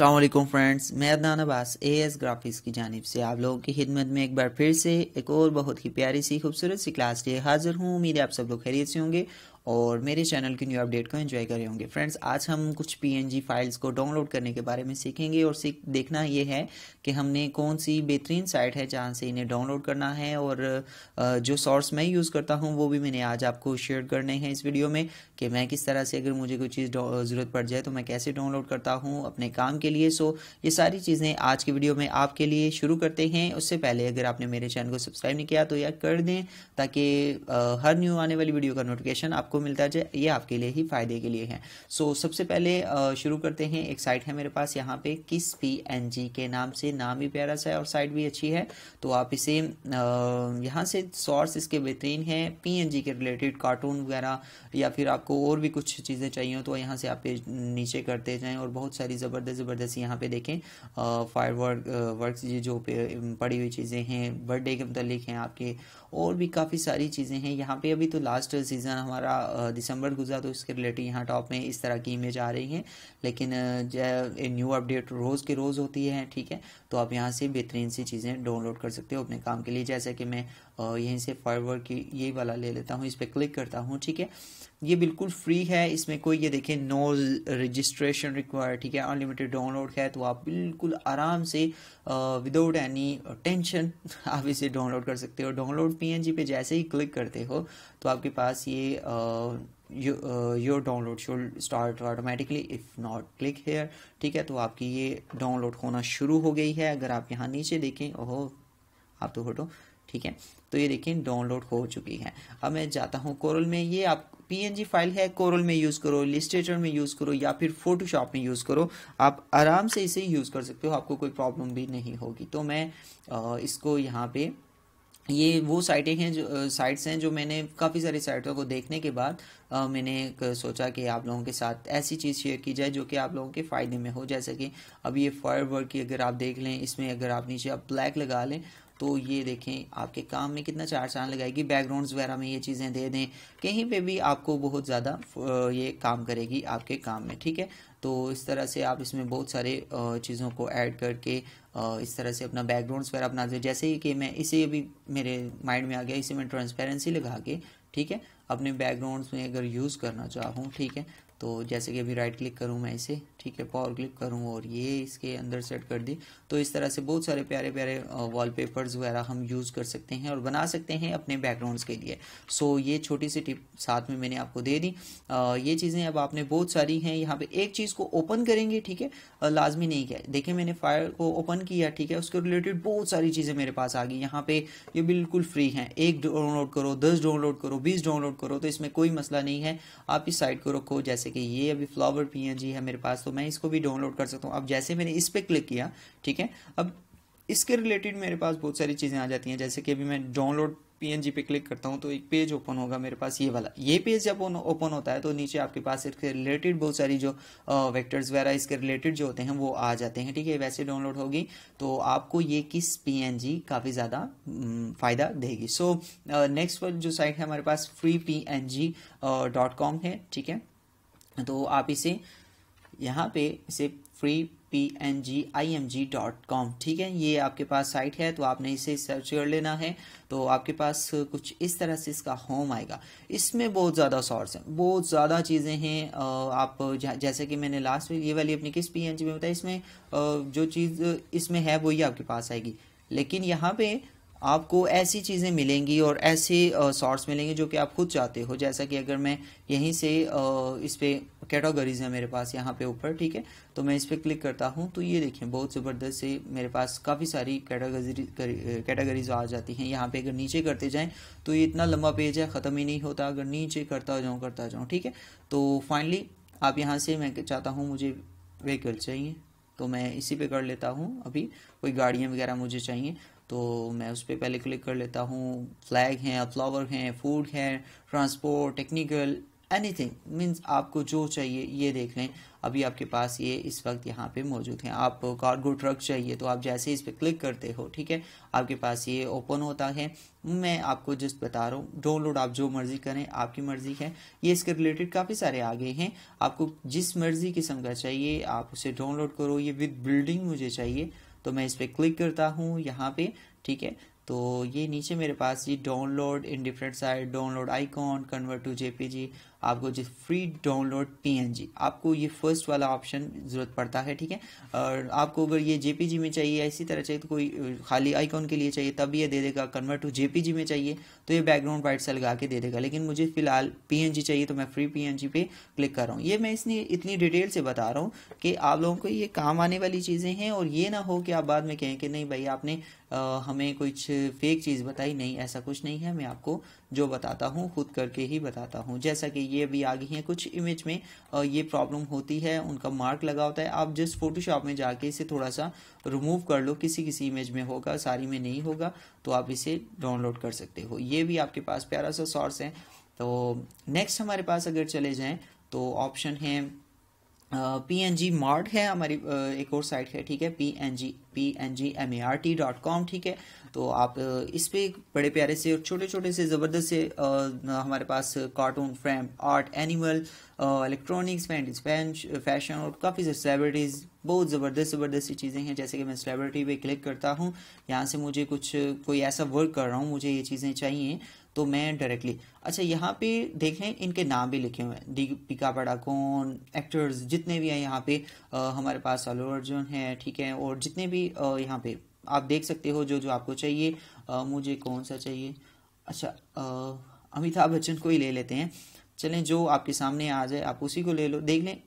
Aslam friends, मैं Adnan Abbas A S graphics की जानब से आप लोगों की खिदमत में एक बार फिर से एक और बहुत ही प्यारी सी खूबसूरत सी क्लास लिए हाजिर हूँ। उम्मीद आप सब लोग खैरियत से होंगे। और मेरे चैनल की न्यू अपडेट को एंजॉय कर रहे होंगे। फ्रेंड्स, आज हम कुछ पीएनजी फाइल्स को डाउनलोड करने के बारे में सीखेंगे और सीख, देखना ये है कि हमने कौन सी बेहतरीन साइट है जहाँ से इन्हें डाउनलोड करना है और जो सोर्स मैं यूज़ करता हूँ, वो भी मैंने आज आपको शेयर करने हैं इस वीडियो में कि मैं किस तरह से अगर मुझे कोई चीज़ ज़रूरत पड़ जाए तो मैं कैसे डाउनलोड करता हूँ अपने काम के लिए। सो ये सारी चीज़ें आज की वीडियो में आपके लिए शुरू करते हैं। उससे पहले अगर आपने मेरे चैनल को सब्सक्राइब नहीं किया तो यह कर दें ताकि हर न्यू आने वाली वीडियो का नोटिफिकेशन आपको मिलता जाए ये आपके लिए ही फ़ायदे के लिए है। सो so, सबसे पहले शुरू करते हैं। एक साइट है मेरे पास यहाँ पे किस पी एन जी के नाम से नाम भी प्यारा सा है और साइट भी अच्छी है। तो आप इसे यहाँ से सोर्स इसके बेहतरीन है पी एन जी के रिलेटेड कार्टून वगैरह या फिर आपको और भी कुछ चीज़ें चाहिए हो तो यहाँ से आप नीचे करते जाएँ और बहुत सारी ज़बरदस्त ज़बरदस्त यहाँ पे देखें। फायर वर्क वर्क जो पड़ी हुई चीज़ें हैं बर्थडे के मतलब हैं आपके। और भी काफ़ी सारी चीज़ें हैं। यहाँ पे अभी तो लास्ट सीज़न हमारा दिसंबर गुजरा तो इसके रिलेटेड यहाँ टॉप में इस तरह की इमेज आ रही हैं। लेकिन न्यू अपडेट रोज़ के रोज़ होती है, ठीक है? तो आप यहाँ से बेहतरीन सी चीज़ें डाउनलोड कर सकते हो अपने काम के लिए। जैसे कि मैं यहीं से फाइवर की ये वाला ले लेता हूँ, इस पर क्लिक करता हूँ, ठीक है? ये बिल्कुल फ्री है, इसमें कोई, ये देखें नो रजिस्ट्रेशन रिक्वायर ठीक है? अनलिमिटेड डाउनलोड है तो आप बिल्कुल आराम से विदाउट एनी टेंशन आप इसे डाउनलोड कर सकते हो। डाउनलोड पीएनजी पे जैसे ही क्लिक करते हो तो आपके पास ये your download should start automatically if not click here ठीक है? तो आपकी ये डाउनलोड होना शुरू हो गई है। अगर आप यहाँ नीचे देखें, ओहो, आप तो फ़ोटो ठीक है? तो ये देखें डाउनलोड हो चुकी है। अब मैं जाता हूँ कोरल में। ये आप पीएनजी फ़ाइल है कोरल में यूज़ करो लिस्टेटर में यूज़ करो या फिर फोटोशॉप में यूज़ करो। आप आराम से इसे यूज़ कर सकते हो आपको कोई प्रॉब्लम भी नहीं होगी। तो मैं इसको यहाँ पे ये वो साइटें हैं जो साइट्स हैं जो मैंने काफ़ी सारी साइटों को देखने के बाद आ, मैंने सोचा कि आप लोगों के साथ ऐसी चीज़ शेयर की जाए जो कि आप लोगों के फ़ायदे में हो। जैसे कि अब ये फायर वर्क की अगर आप देख लें इसमें अगर आप नीचे आप ब्लैक लगा लें तो ये देखें, आपके काम में कितना चार चाँद लगाएगी बैकग्राउंड्स वगैरह में ये चीज़ें दे दें, कहीं पे भी आपको बहुत ज़्यादा ये काम करेगी आपके काम में, ठीक है? तो इस तरह से आप इसमें बहुत सारे चीज़ों को ऐड करके इस तरह से अपना बैकग्राउंड्स वगैरह अपना जैसे ही कि मैं, इसे अभी मेरे माइंड में आ गया, इसे मैं ट्रांसपेरेंसी लगा के, ठीक है? अपने बैकग्राउंड्स में अगर यूज़ करना चाहूँ, ठीक है? तो जैसे कि अभी राइट क्लिक करूँ मैं इसे ठीक है पावर क्लिक करूँ और ये इसके अंदर सेट कर दी। तो इस तरह से बहुत सारे प्यारे प्यारे वॉलपेपर्स वगैरह हम यूज़ कर सकते हैं और बना सकते हैं अपने बैकग्राउंड्स के लिए। सो ये छोटी सी टिप साथ में मैंने आपको दे दी। आ, ये चीज़ें अब आपने बहुत सारी हैं। यहाँ पे एक चीज़ को ओपन करेंगे ठीक है? लाजमी नहीं किया? देखिए मैंने फायर को ओपन किया ठीक है? उसके रिलेटेड बहुत सारी चीज़ें मेरे पास आ गई। यहाँ पे ये बिल्कुल फ्री हैं। एक डाउनलोड करो दस डाउनलोड करो बीस डाउनलोड करो तो इसमें कोई मसला नहीं है। आप इस साइट को रखो जैसे कि ये अभी फ्लावर पीएनजी है मेरे पास तो मैं इसको भी डाउनलोड कर सकता हूँ। अब जैसे मैंने इस पर क्लिक किया, ठीक है? अब इसके रिलेटेड मेरे पास बहुत सारी चीज़ें आ जाती हैं। जैसे कि अभी मैं डाउनलोड पीएनजी पे क्लिक करता हूँ तो एक पेज ओपन होगा मेरे पास, ये वाला। ये पेज जब ओपन होता है तो नीचे आपके पास इसके रिलेटेड बहुत सारी जो वेक्टर्स वगैरह, इसके रिलेटेड जो होते हैं, वो आ जाते हैं, ठीक है? वैसे डाउनलोड होगी तो आपको ये किस पीएनजी काफ़ी ज़्यादा फ़ायदा देगी। सो नेक्स्ट जो साइट है हमारे पास फ्री पी है, ठीक है? तो आप इसे यहाँ पे इसे free P N G I M G dot com ठीक है? ये आपके पास साइट है तो आपने इसे सर्च कर लेना है। तो आपके पास कुछ इस तरह से इसका होम आएगा। इसमें बहुत ज़्यादा सोर्स हैं, बहुत ज़्यादा चीज़ें हैं। आप जैसे कि मैंने लास्ट ये वाली अपनी किस पी एन जी में बताया इसमें जो चीज़ इसमें है, वही आपके पास आएगी। लेकिन यहाँ पे आपको ऐसी चीज़ें मिलेंगी और ऐसे सॉर्ट्स मिलेंगे जो कि आप खुद चाहते हो। जैसा कि अगर मैं यहीं से इस पर कैटेगरीज है मेरे पास यहाँ पे ऊपर, ठीक है? तो मैं इस पर क्लिक करता हूँ तो ये देखें, बहुत ज़बरदस्त से मेरे पास काफ़ी सारी कैटेगरी कैटेगरीज आ जाती हैं। यहाँ पे अगर नीचे करते जाएँ तो ये इतना लंबा पेज है, ख़त्म ही नहीं होता। अगर नीचे करता जाऊँ करता जाऊँ, ठीक है? तो फाइनली आप यहाँ से मैं चाहता हूँ मुझे व्हीकल चाहिए तो मैं इसी पे कर लेता हूँ। अभी कोई गाड़ियाँ वगैरह मुझे चाहिए तो मैं उस पर पहले क्लिक कर लेता हूँ। फ्लैग हैं फ्लावर हैं फ़ूड हैं ट्रांसपोर्ट टेक्निकल एनीथिंग मीन्स आपको जो चाहिए, ये देख लें। अभी आपके पास ये इस वक्त यहाँ पे मौजूद हैं। आप कार्गो ट्रक चाहिए तो आप जैसे इस पर क्लिक करते हो, ठीक है? आपके पास ये ओपन होता है। मैं आपको जस्ट बता रहा हूँ डाउनलोड आप जो मर्ज़ी करें, आपकी मर्ज़ी है। ये इसके रिलेटेड काफ़ी सारे आगे हैं। आपको जिस मर्ज़ी किस्म का चाहिए, आप उसे डाउनलोड करो। ये विद बिल्डिंग मुझे चाहिए। तो मैं इस पर क्लिक करता हूँ यहाँ पे, ठीक है? तो ये नीचे मेरे पास ये download in different side download icon convert to JPG आपको जो फ्री डाउनलोड पीएनजी आपको ये फ़र्स्ट वाला ऑप्शन ज़रूरत पड़ता है, ठीक है? और आपको अगर ये जेपीजी में चाहिए इसी तरह चाहिए तो कोई खाली आइकॉन के लिए चाहिए, तब ये दे देगा। कन्वर्ट टू जेपीजी में चाहिए तो ये बैकग्राउंड वाइट से लगा के दे देगा। लेकिन मुझे फ़िलहाल पीएनजी चाहिए तो मैं फ्री पीएनजी पे क्लिक कर रहा हूँ। ये मैं इसलिए इतनी डिटेल से बता रहा हूँ कि आप लोगों को ये काम आने वाली चीज़ें हैं, और ये ना हो कि आप बाद में कहें कि नहीं भाई, आपने हमें कुछ फेक चीज़ बताई। नहीं, ऐसा कुछ नहीं है। मैं आपको जो बताता हूँ, खुद करके ही बताता हूँ। जैसा कि ये भी आ गई हैं। कुछ इमेज में ये प्रॉब्लम होती है, उनका मार्क लगा होता है। आप जस्ट फोटोशॉप में जाके इसे थोड़ा सा रिमूव कर लो किसी किसी इमेज में होगा, सारी में नहीं होगा तो आप इसे डाउनलोड कर सकते हो। ये भी आपके पास प्यारा सा सोर्स है। तो नेक्स्ट हमारे पास अगर चले जाएँ तो ऑप्शन है पी एन जी मार्ट है हमारी एक और साइट है, ठीक है? P N G P N G M A R T dot com ठीक है? तो आप इस पे बड़े प्यारे से और छोटे छोटे से ज़बरदस्त से हमारे पास cartoon frame art animal electronics fashion और काफ़ी से सेलिब्रिटीज़ बहुत ज़बरदस्त ज़बरदस्त सी चीज़ें हैं जैसे कि मैं सेलिब्रिटी पे क्लिक करता हूँ यहाँ से मुझे कुछ कोई ऐसा वर्क कर रहा हूँ मुझे ये चीज़ें चाहिए तो मैं डायरेक्टली अच्छा यहाँ पे देखें इनके नाम भी लिखे हुए हैं दीपिका पडाकोन एक्टर्स जितने भी हैं यहाँ पे आ, हमारे पास अल्लू अर्जुन है ठीक है और जितने भी यहाँ पे आप देख सकते हो जो जो आपको चाहिए। आ, मुझे कौन सा चाहिए? अच्छा अमिताभ बच्चन को ही ले लेते हैं। चलें जो आपके सामने आ जाए आप उसी को ले लो। देख लें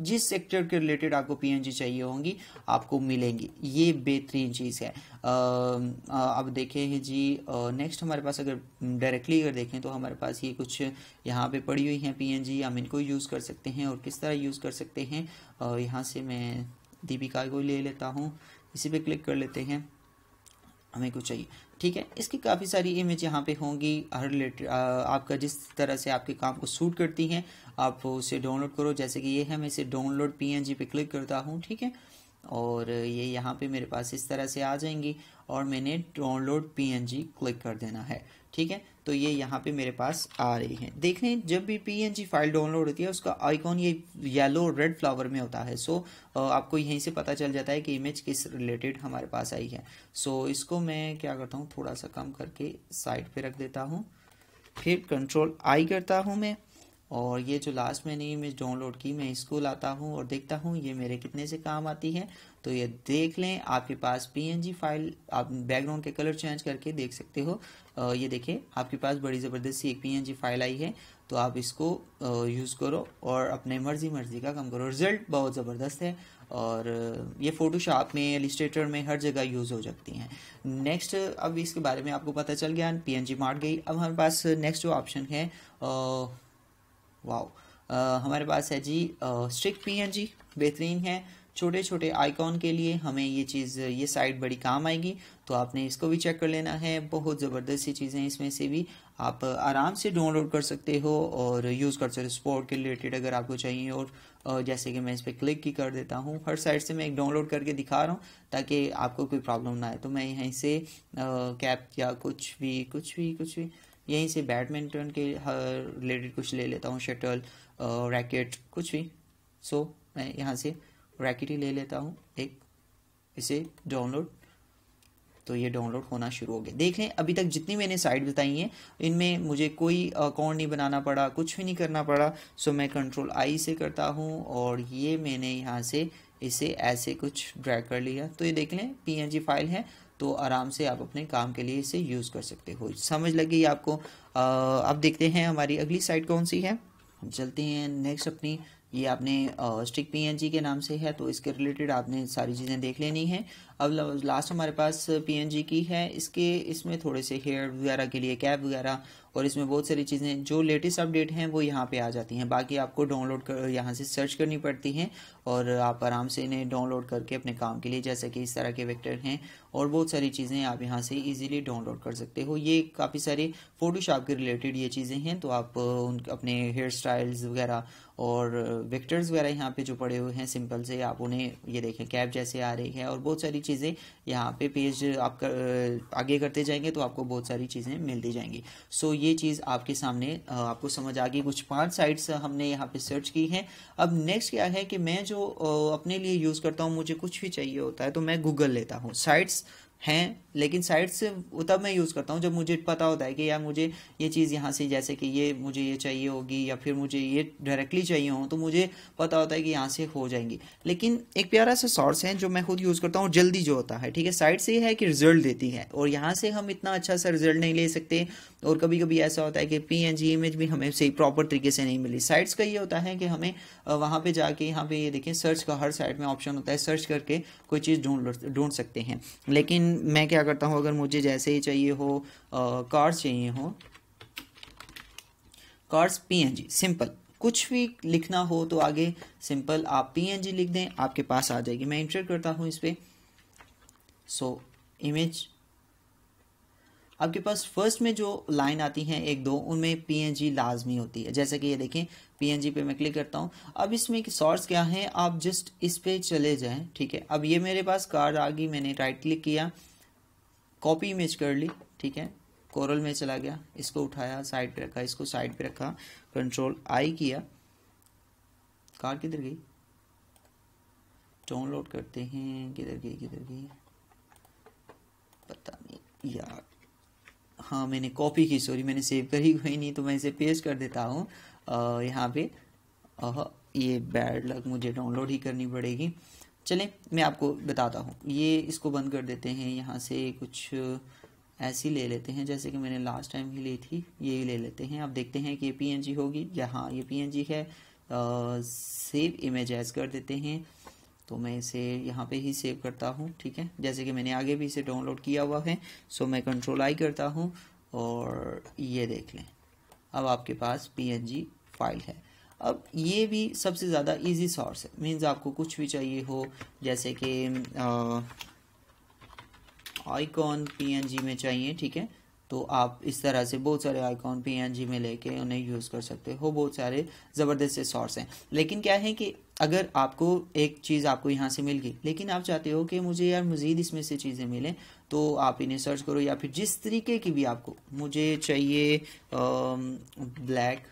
जिस सेक्टर के रिलेटेड आपको पीएनजी चाहिए होंगी आपको मिलेंगी। ये बेहतरीन चीज़ है। अब देखें जी नेक्स्ट हमारे पास अगर डायरेक्टली अगर देखें तो हमारे पास ये कुछ यहाँ पे पड़ी हुई हैं पीएनजी हम इनको यूज़ कर सकते हैं और किस तरह यूज़ कर सकते हैं? यहाँ से मैं दीपिका को ले लेता हूँ। इसी पे क्लिक कर लेते हैं। हमें कुछ चाहिए। ठीक है? इसकी काफ़ी सारी इमेज यहाँ पे होंगी। हर रिलेटेड आपका जिस तरह से आपके काम को सूट करती हैं, आप उसे डाउनलोड करो। जैसे कि ये है, मैं इसे डाउनलोड पीएनजी पे क्लिक करता हूँ। ठीक है? और ये यहाँ पे मेरे पास इस तरह से आ जाएँगी और मैंने डाउनलोड पीएनजी क्लिक कर देना है। ठीक है? तो ये यहाँ पे मेरे पास आ रही है। देख लें जब भी पीएनजी फ़ाइल डाउनलोड होती है उसका आइकॉन ये येलो रेड फ्लावर में होता है। सो so, आपको यहीं से पता चल जाता है कि इमेज किस रिलेटेड हमारे पास आई है। सो so, इसको मैं क्या करता हूँ थोड़ा सा कम करके साइड पे रख देता हूँ। फिर कंट्रोल आई करता हूँ मैं और ये जो लास्ट मैंने इमेज डाउनलोड की मैं इसको लाता हूँ और देखता हूँ ये मेरे कितने से काम आती है। तो ये देख लें, आपके पास पीएनजी फ़ाइल आप बैकग्राउंड के कलर चेंज करके देख सकते हो। ये देखें आपके पास बड़ी ज़बरदस्त सी एक पीएनजी फ़ाइल आई है तो आप इसको यूज़ करो और अपने मर्ज़ी मर्ज़ी का काम करो। रिज़ल्ट बहुत ज़बरदस्त है और ये फोटोशॉप में एलिस्ट्रेटर में हर जगह यूज़ हो सकती हैं। नेक्स्ट अब इसके बारे में आपको पता चल गया पी पीएनजी मार्ट गई। अब हमारे पास नेक्स्ट जो ऑप्शन है वाओ हमारे पास है जी स्ट्रिक्ट पीएनजी बेहतरीन है। छोटे छोटे आइकॉन के लिए हमें ये चीज़, ये साइट बड़ी काम आएगी। तो आपने इसको भी चेक कर लेना है। बहुत ज़बरदस्त सी चीज़ें इसमें से भी। आप आराम से डाउनलोड कर सकते हो और यूज़ कर सकते हो। स्पोर्ट के रिलेटेड अगर आपको चाहिए और जैसे कि मैं इस पर क्लिक ही कर देता हूँ। हर साइड से मैं एक डाउनलोड करके दिखा रहा हूँ ताकि आपको कोई प्रॉब्लम ना आए। तो मैं यहीं से कैप या कुछ भी कुछ भी कुछ भी, यहीं से बैडमिंटन के रिलेटेड कुछ ले लेता हूँ। शटल रैकेट कुछ भी। सो मैं यहाँ से रैकेट ही ले लेता हूँ, एक, इसे डाउनलोड तो ये डाउनलोड होना शुरू हो गया। देख लें, अभी तक जितनी मैंने साइट बताई हैं, इनमें मुझे कोई अकाउंट नहीं बनाना पड़ा, कुछ भी नहीं करना पड़ा सो मैं कंट्रोल आई से करता हूँ, और ये मैंने यहाँ से इसे ऐसे कुछ ड्रैग कर लिया। तो ये देख लें पीएनजी फ़ाइल है तो आराम से आप अपने काम के लिए इसे यूज़ कर सकते हो। समझ लगी आपको? अब देखते हैं हमारी अगली साइट कौन सी है। चलते हैं नेक्स्ट अपनी ये आपने स्टिक पीएनजी के नाम से है तो इसके रिलेटेड आपने सारी चीज़ें देख लेनी है। अब लास्ट हमारे पास PNG की है। इसके, इसमें थोड़े से हेयर वगैरह के लिए कैप वगैरह और इसमें बहुत सारी चीज़ें जो लेटेस्ट अपडेट हैं, वो यहाँ पे आ जाती हैं। बाकी आपको डाउनलोड कर, यहाँ से सर्च करनी पड़ती हैं और आप आराम से इन्हें डाउनलोड करके अपने काम के लिए, जैसे कि इस तरह के वेक्टर हैं और बहुत सारी चीज़ें आप यहाँ से इजीली डाउनलोड कर सकते हो। ये काफ़ी सारे फोटोशॉप के रिलेटेड ये चीज़ें हैं। तो आप, उन, अपने हेयर स्टाइल्स वगैरह और वेक्टर्स वगैरह यहाँ पे जो पड़े हुए हैं सिंपल से आप उन्हें, ये देखें कैब जैसे आ रही है और बहुत सारी चीज़ें यहाँ पे पेज आप कर, आगे करते जाएँगे तो आपको बहुत सारी चीज़ें मिलती जाएँगी। सो ये चीज़ आपके सामने आपको समझ आ गई कुछ पाँच साइट्स हमने यहाँ पे सर्च की हैं। अब नेक्स्ट क्या है कि मैं जो अपने लिए यूज़ करता हूँ मुझे कुछ भी चाहिए होता है तो मैं गूगल लेता हूँ। साइट्स हैं, लेकिन साइट से वो तब मैं यूज़ करता हूँ जब मुझे पता होता है कि यार मुझे ये चीज़ यहाँ से जैसे कि ये मुझे ये चाहिए होगी या फिर मुझे ये डायरेक्टली चाहिए हो तो मुझे पता होता है कि यहाँ से हो जाएँगी। लेकिन एक प्यारा सा सोर्स है जो मैं खुद यूज़ करता हूँ जल्दी जो होता है, ठीक है? साइट से ये है कि रिज़ल्ट देती है और यहाँ से हम इतना अच्छा सा रिज़ल्ट नहीं ले सकते और कभी कभी ऐसा होता है कि पी एन जी इमेज भी हमें सही प्रॉपर तरीके से नहीं मिली। साइट्स का ये होता है कि हमें वहाँ पे जाके यहाँ पे ये देखें सर्च का हर साइट में ऑप्शन होता है सर्च करके कोई चीज़ ढूंढ ढूंढ सकते हैं। लेकिन मैं क्या करता हूँ, अगर मुझे जैसे ही चाहिए हो कार्ड्स चाहिए हो कार्ड्स पीएनजी सिंपल कुछ भी लिखना हो तो आगे सिंपल आप पीएनजी लिख दें, आपके पास आ जाएगी। मैं इंटर करता हूँ इस पर सो इमेज आपके पास फ़र्स्ट में जो लाइन आती हैं, एक दो, उनमें पीएनजी लाजमी होती है। जैसे कि ये देखें पीएनजी पे मैं क्लिक करता हूँ। अब इसमें सोर्स क्या है? आप जस्ट इस पे चले जाएँ, ठीक है? अब ये मेरे पास कार्ड आ गई, मैंने राइट क्लिक किया कॉपी इमेज कर ली, ठीक है? कोरल में चला गया, इसको उठाया साइड पे रखा, इसको साइड पे रखा कंट्रोल आई किया। कार किधर गई? डाउनलोड करते हैं, किधर गई किधर गई? पता नहीं, यार। हाँ मैंने कॉपी की सॉरी मैंने सेव करी हुई नहीं तो मैं इसे पेस्ट कर देता हूँ। यहाँ पे। ये बैड लग मुझे डाउनलोड ही करनी पड़ेगी। चलें, मैं आपको बताता हूँ। ये इसको बंद कर देते हैं, यहाँ से कुछ ऐसी ले लेते हैं, जैसे कि मैंने लास्ट टाइम ही ली थी, ये ही ले लेते हैं। आप देखते हैं कि ये पी होगी। या हाँ ये पीएनजी है। सेव इमेज एज कर देते हैं। तो मैं इसे यहाँ पे ही सेव करता हूँ, ठीक है? जैसे कि मैंने आगे भी इसे डाउनलोड किया हुआ है सो मैं कंट्रोल आई करता हूँ और ये देख लें। अब आपके पास पीएनजी फ़ाइल है। अब ये भी सबसे ज़्यादा इजी सोर्स है। मीन्स आपको कुछ भी चाहिए हो, जैसे कि आइकॉन पीएनजी में चाहिए, ठीक है? तो आप इस तरह से बहुत सारे आइकॉन पीएनजी में लेके उन्हें यूज़ कर सकते हो। बहुत सारे ज़बरदस्त से सोर्स हैं। लेकिन क्या है कि अगर आपको एक चीज़ आपको यहाँ से मिल गई, लेकिन आप चाहते हो कि मुझे यार मज़ीद इसमें से चीज़ें मिलें तो आप इन्हें सर्च करो या फिर जिस तरीके की भी आपको, मुझे चाहिए ब्लैक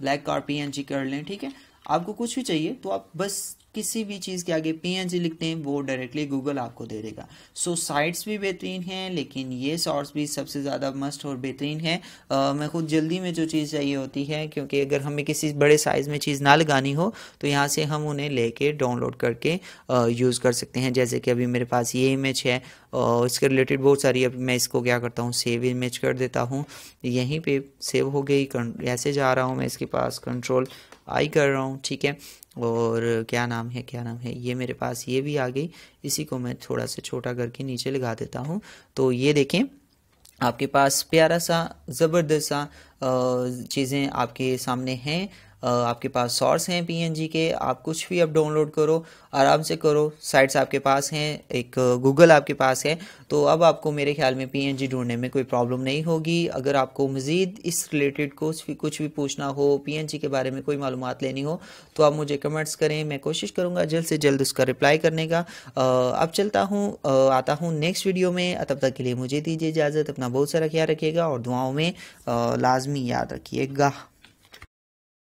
ब्लैक कार पी कर लें ठीक है? आपको कुछ भी चाहिए तो आप बस किसी भी चीज़ के आगे पी लिखते हैं वो डायरेक्टली गूगल आपको दे देगा। सो so, साइट्स भी बेहतरीन हैं लेकिन ये सोर्स भी सबसे ज़्यादा मस्ट और बेहतरीन है। आ, मैं खुद जल्दी में जो चीज़ चाहिए होती है क्योंकि अगर हमें किसी बड़े साइज़ में चीज़ ना लगानी हो तो यहाँ से हम उन्हें लेके डाउनलोड करके यूज़ कर सकते हैं। जैसे कि अभी मेरे पास ये इमेज है और इसके रिलेटेड बहुत सारी अभी मैं इसको क्या करता हूँ सेव इमेज कर देता हूँ। यहीं पे सेव हो गई ऐसे जा रहा हूँ मैं इसके पास कंट्रोल आई कर रहा हूँ ठीक है? और क्या नाम है, क्या नाम है, ये मेरे पास ये भी आ गई। इसी को मैं थोड़ा सा छोटा करके नीचे लगा देता हूँ। तो ये देखें, आपके पास प्यारा सा, ज़बरदस्त सा चीज़ें आपके सामने हैं। आपके पास सोर्स हैं पीएनजी के, आप कुछ भी अब डाउनलोड करो, आराम से करो। साइट्स आपके पास हैं, एक गूगल आपके पास है तो अब आपको मेरे ख्याल में पीएनजी ढूँढने में कोई प्रॉब्लम नहीं होगी। अगर आपको मज़ीद इस रिलेटेड कुछ भी कुछ भी पूछना हो पीएनजी के बारे में कोई मालूम लेनी हो तो आप मुझे कमेंट्स करें, मैं कोशिश करूँगा जल्द से जल्द उसका रिप्लाई करने का। अब चलता हूँ आता हूँ नेक्स्ट वीडियो में। तब तक के लिए मुझे दीजिए इजाज़त, अपना बहुत सारा ख्याल रखिएगा और दुआओं में लाजमी याद रखिएगा।